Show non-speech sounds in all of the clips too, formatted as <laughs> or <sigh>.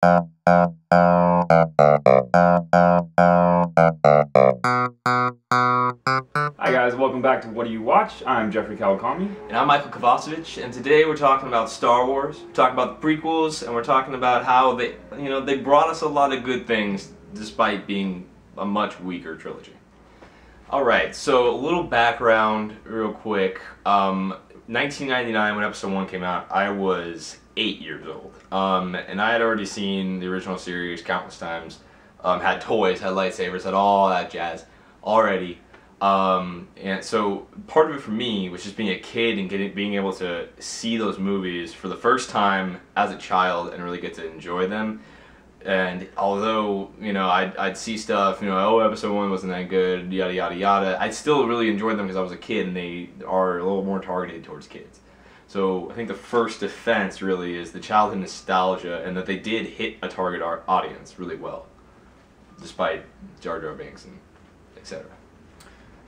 Hi guys, welcome back to What Do You Watch? I'm Geoffrey Kawakami. And I'm Michael Kovacevich, and today we're talking about Star Wars. We're talking about the prequels, and we're talking about how they, you know, they brought us a lot of good things despite being a much weaker trilogy. All right, so a little background, real quick. Um, 1999, when Episode One came out, I was eight years old, um, and I had already seen the original series countless times. Um, had toys, had lightsabers, had all that jazz already. Um, and so part of it for me was just being a kid and getting being able to see those movies for the first time as a child and really get to enjoy them. And although you know I'd, I'd see stuff, you know, oh episode one wasn't that good, yada yada yada, I still really enjoyed them because I was a kid and they are a little more targeted towards kids. So I think the first defense really is the childhood nostalgia and that they did hit a target audience really well, despite Jar Jar Binks and etc.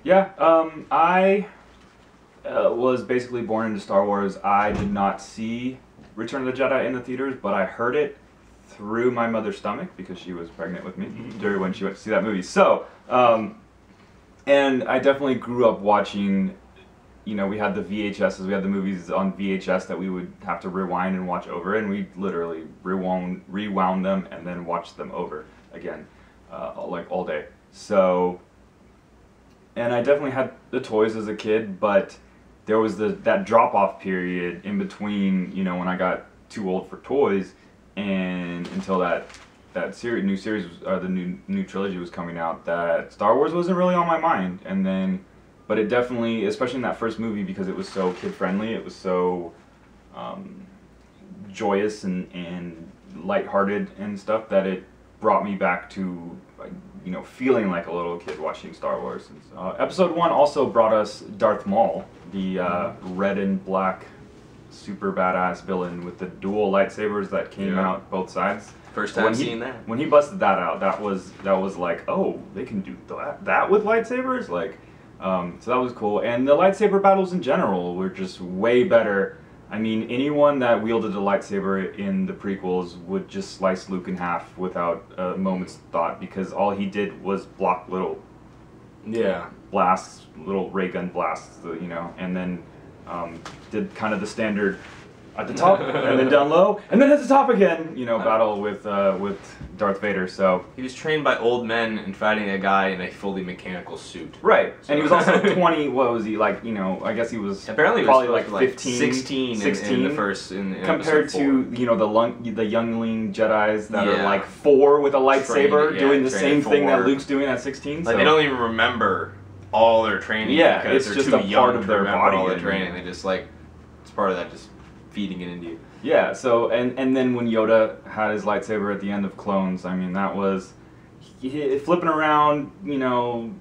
Yeah, um, I uh, was basically born into Star Wars. I did not see Return of the Jedi in the theaters, but I heard it through my mother's stomach because she was pregnant with me mm-hmm. during when she went to see that movie. So, um, and I definitely grew up watching. You know, we had the VHSs, we had the movies on VHS that we would have to rewind and watch over, and we literally rewound, rewound them and then watched them over again, uh, like all day. So and I definitely had the toys as a kid, but there was the that drop off period in between, you know, when I got too old for toys, and until that that series, new series, was, or the new new trilogy was coming out, that Star Wars wasn't really on my mind, and then, but it definitely, especially in that first movie, because it was so kid friendly, it was so um, joyous and and lighthearted and stuff that it brought me back to you know, feeling like a little kid watching Star Wars. Uh, episode one also brought us Darth Maul, the uh, red and black super badass villain with the dual lightsabers that came yeah. out both sides. First time when seeing he, that. When he busted that out, that was that was like, oh, they can do that that with lightsabers, like. Um, so that was cool, and the lightsaber battles in general were just way better. I mean, anyone that wielded a lightsaber in the prequels would just slice Luke in half without a moment's thought because all he did was block little, yeah, blasts, little ray gun blasts, you know, and then um, did kind of the standard at the top and then down low and then at the top again. You know, battle with uh, with Darth Vader. So he was trained by old men and fighting a guy in a fully mechanical suit. Right, so. and he was also <laughs> twenty. What was he like? You know, I guess he was apparently probably was like 15, 16, 16 in, in the first. In, in compared to you know the lung, the youngling Jedi's that yeah. are like four with a lightsaber trained, yeah, doing the same thing that Luke's doing at sixteen. Like so. they don't even remember all their training. Yeah, because it's they're just too a young part of their body. All the training. They just like it's part of that just feeding it into you. Yeah. So and and then when Yoda had his lightsaber at the end of Clones, I mean that was he, flipping around, you know,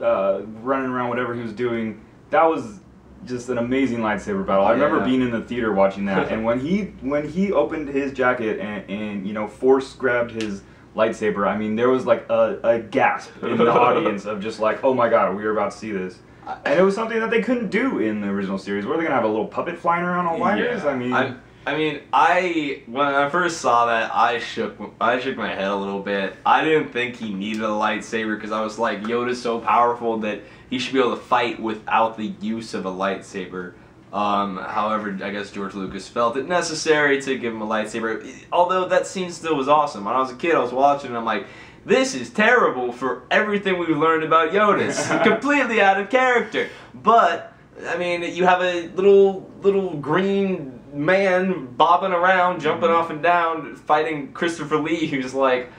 uh, running around, whatever he was doing. That was just an amazing lightsaber battle. I remember being in the theater watching that, and when he when he opened his jacket and, and you know force grabbed his lightsaber, I mean there was like a, a gasp in the <laughs> audience of just like, oh my god, we are about to see this. And it was something that they couldn't do in the original series. Were they gonna have a little puppet flying around on wires? Yeah. I mean. I'm, I mean, I when I first saw that, I shook I shook my head a little bit. I didn't think he needed a lightsaber because I was like, Yoda's so powerful that he should be able to fight without the use of a lightsaber. Um, however, I guess George Lucas felt it necessary to give him a lightsaber. Although that scene still was awesome. When I was a kid, I was watching and I'm like, this is terrible for everything we've learned about Yoda. <laughs> Completely out of character. But I mean, you have a little little green man bobbing around, jumping mm-hmm. off and down, fighting Christopher Lee, who's like.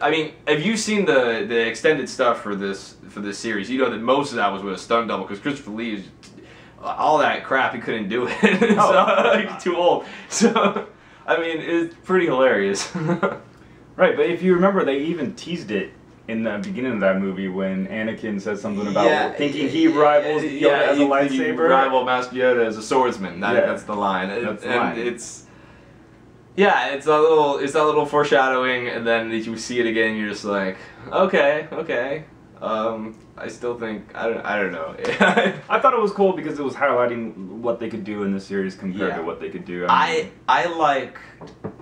I mean, have you seen the the extended stuff for this for this series? You know that most of that was with a stunt double because Christopher Lee is all that crap. He couldn't do it. <laughs> Oh. so, <laughs> he's too old. So, I mean, it's pretty hilarious. Right, but if you remember, they even teased it in the beginning of that movie when Anakin says something about yeah, thinking he rivals Yoda yeah, as a lightsaber. rival Master Yoda as a swordsman. That, yeah. That's the line. That's the line. It's yeah, it's a little it's that little foreshadowing, and then you see it again, you're just like, okay, okay. Um, I still think I don't I don't know. <laughs> I thought it was cool because it was highlighting what they could do in the series compared yeah. to what they could do. I mean, I, I like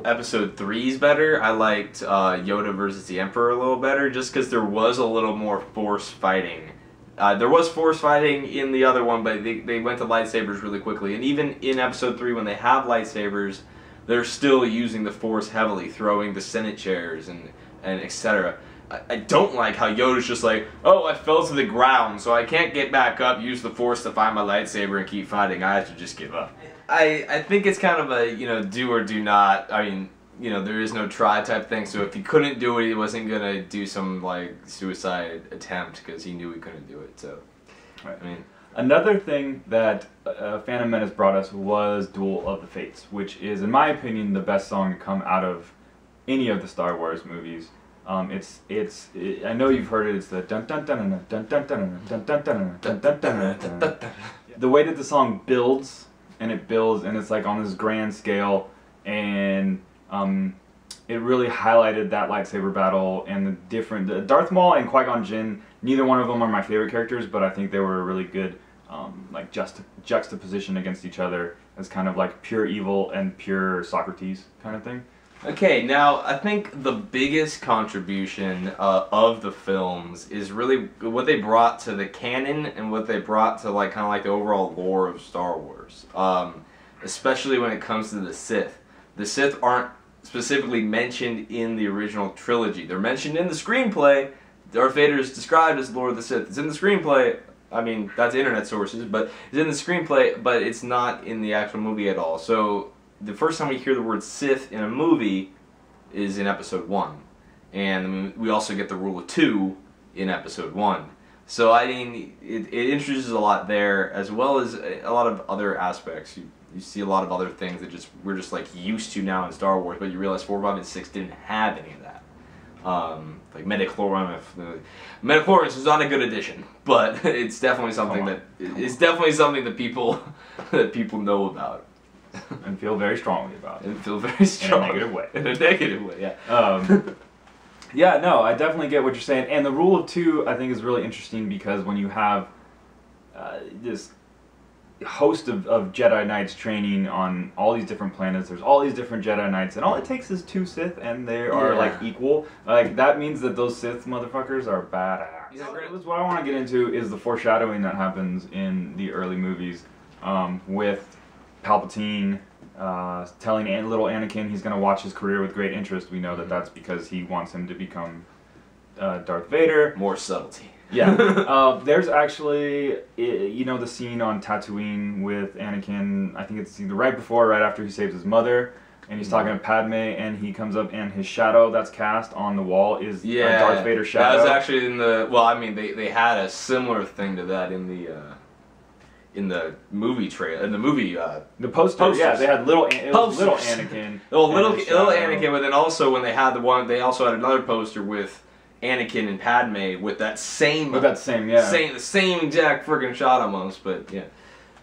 Episode three's better. I liked uh, Yoda versus the Emperor a little better, just because there was a little more force fighting. Uh, there was force fighting in the other one, but they, they went to lightsabers really quickly. And even in Episode three, when they have lightsabers, they're still using the force heavily, throwing the Senate chairs and and etc. I, I don't like how Yoda's just like, oh, I fell to the ground, so I can't get back up. Use the force to find my lightsaber and keep fighting. I have to just give up. I, I think it's kind of a you know do or do not. I mean you know there is no try type thing. So if he couldn't do it, he wasn't gonna do some like suicide attempt because he knew he couldn't do it. So Right. I mean Another thing that uh, Phantom Menace brought us was Duel of the Fates, which is, in my opinion, the best song to come out of any of the Star Wars movies. Um, it's it's it, I know you've heard it. It's the dun dun dun dun dun dun dun dun dun dun dun dun dun. The way that the song builds and it builds and it's like on this grand scale and um, it really highlighted that lightsaber battle and the different the Darth Maul and Qui Gon Jinn. Neither one of them are my favorite characters, but I think they were a really good um, like just juxtaposition against each other as kind of like pure evil and pure Socrates kind of thing. Okay, now I think the biggest contribution uh, of the films is really what they brought to the canon and what they brought to like kind of like the overall lore of Star Wars. Um, especially when it comes to the Sith. The Sith aren't specifically mentioned in the original trilogy. They're mentioned in the screenplay. Darth Vader is described as Lord of the Sith. It's in the screenplay. I mean, that's internet sources, but it's in the screenplay, but it's not in the actual movie at all. So the first time we hear the word Sith in a movie is in episode one, and we also get the rule of two in episode one. So I mean, it, it introduces a lot there, as well as a lot of other aspects. You, you see a lot of other things that just we're just like used to now in Star Wars, but you realize four, five, and six didn't have any of that. Um, like midi-chlorian, if, uh, midi-chlorian is not a good addition, but <laughs> it's definitely something that it's definitely something that people <laughs> that people know about <laughs> and feel very strongly about it. and feel very strong negative way. In a negative way, yeah. Um, <laughs> yeah, no, I definitely get what you're saying. And the rule of two, I think, is really interesting because when you have uh, this host of, of Jedi Knights training on all these different planets, there's all these different Jedi Knights, and all it takes is two Sith, and they are Yeah. like equal. Like that means that those Sith motherfuckers are badass. Yeah, great. What I want to get into is the foreshadowing that happens in the early movies um, with Palpatine uh, telling An- little Anakin he's going to watch his career with great interest. We know that that's because he wants him to become uh, Darth Vader. More subtlety. Yeah. <laughs> uh, there's actually, you know, the scene on Tatooine with Anakin. I think it's either right before or right after he saves his mother. And he's talking to Padme, and he comes up, and his shadow that's cast on the wall is Yeah, a Darth Vader shadow. That was actually in the. Well, I mean, they, they had a similar thing to that in the uh, in the movie trail in the movie. Uh, the poster, Posters. yeah, they had little, An- it was little Anakin. well, <laughs> little little. Anakin, but then also when they had the one, they also had another poster with Anakin and Padme with that same With that same, yeah. same the same exact friggin' shot almost, but yeah,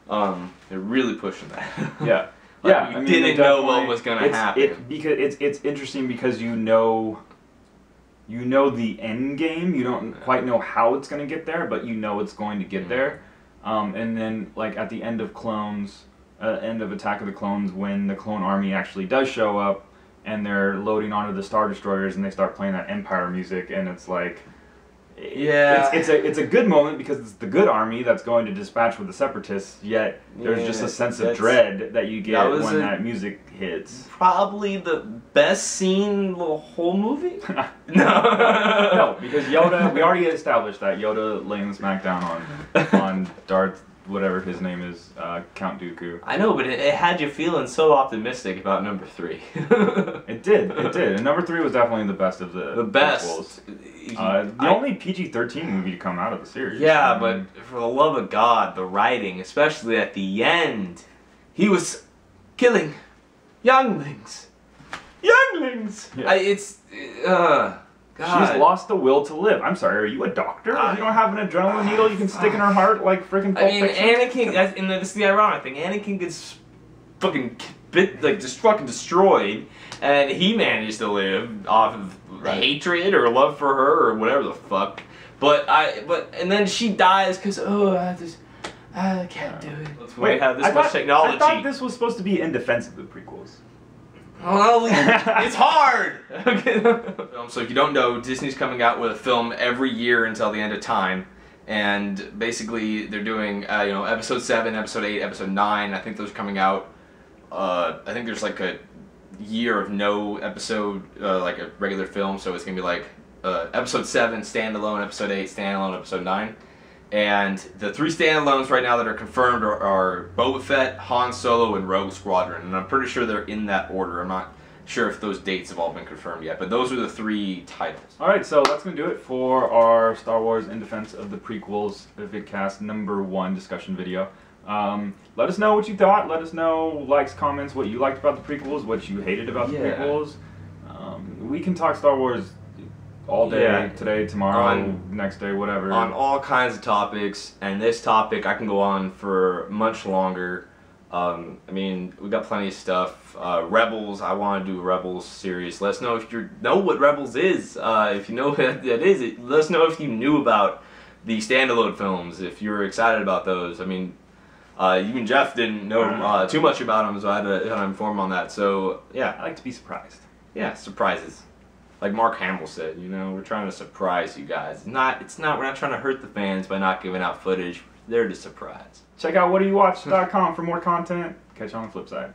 um, they're really pushing that. <laughs> Yeah. Like, yeah, you I mean, didn't know what was gonna happen. It, because it's it's interesting because you know, you know the end game. You don't quite know how it's gonna get there, but you know it's going to get Mhm. there. Um, and then like at the end of Clones, uh, end of Attack of the Clones, when the clone army actually does show up, and they're loading onto the star destroyers, and they start playing that Empire music, and it's like. Yeah. it's, it's a it's a good moment because it's the good army that's going to dispatch with the separatists. Yet there's just a sense of dread that you get that when a- that music hits. Probably the best scene in the whole movie. <laughs> <laughs> no, no, because Yoda, we already established that Yoda laying the smackdown on <laughs> on Darth, whatever his name is, uh, Count Dooku. I know, but it, it had you feeling so optimistic about number three. <laughs> It did, it did. And number three was definitely the best of the the best. Uh, the I- only PG-13 movie to come out of the series. Yeah, I but for the love of God, the writing, especially at the end, he was killing younglings. Younglings. Yeah. I, it's uh, God. she's lost the will to live. I'm sorry, are you a doctor? I- you don't have an adrenaline needle you can stick in her heart like freaking. I Pulp mean, Fiction? Anakin. That's, and that's the ironic thing. Anakin gets fucking bit like just fucking destroyed, and he managed to live off of Right. hatred or love for her or whatever the fuck. But I, but and then she dies because oh, I just I can't do it. When we have this I much thought, technology. I thought this was supposed to be in defense of the prequels. Well, <laughs> it's hard. Um, so if you don't know, Disney's coming out with a film every year until the end of time, and basically they're doing uh, you know episode seven, episode eight, episode nine. I think those are coming out. Uh, I think there's like a year of no episode uh, like a regular film, so it's gonna be like uh, episode seven standalone, episode eight standalone, episode nine. And the three standalones right now that are confirmed are, are Boba Fett, Han Solo, and Rogue Squadron. And I'm pretty sure they're in that order. I'm not sure if those dates have all been confirmed yet, but those are the three titles. All right, so that's gonna do it for our Star Wars in defense of the prequels vidcast number one discussion video. Um, let us know what you thought. Let us know likes, comments, what you liked about the prequels, what you hated about the Yeah. prequels. Um, we can talk Star Wars all day, Yeah. today, tomorrow, On- next day, whatever. On all kinds of topics, and this topic I can go on for much longer. Um, I mean, we got plenty of stuff. Uh, Rebels, I want to do a Rebels series. Let us know if you know what Rebels is. Uh, if you know <laughs> what that is, it, let us know if you knew about the standalone films. If you're excited about those, I mean, uh, even Jeff didn't know uh, too much about them, so I had to, had to inform him on that. So yeah, I like to be surprised. yeah, surprises. Like Mark Hamill said, you know, we're trying to surprise you guys. Not, it's not. We're not trying to hurt the fans by not giving out footage. They're to surprise. Check out whatdoyouwatch.com <laughs> for more content. Catch you on the flip side.